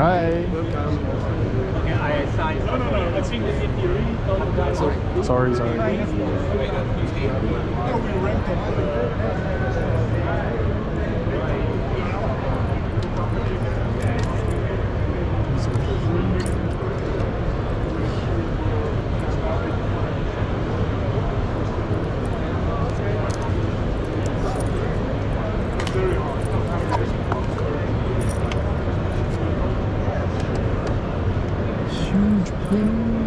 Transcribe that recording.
Hi. Sorry. Sorry, sorry. Huge pool.